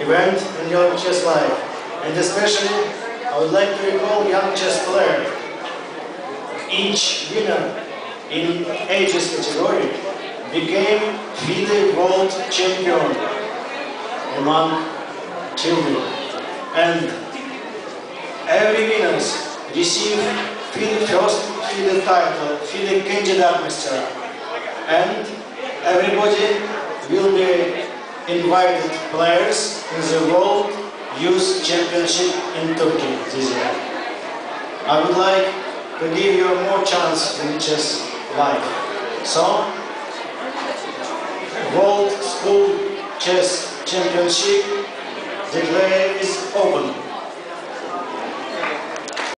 event in your chess life. And especially, I would like to recall young chess player. Each winner in ages category became FIDE world champion among children. And every winners received FIDE first FIDE title, FIDE candidate master. And everybody will be invited players in the World Youth Championship in Turkey this year. I would like to give you more chance in chess life. So, World School Chess Championship, the play is open.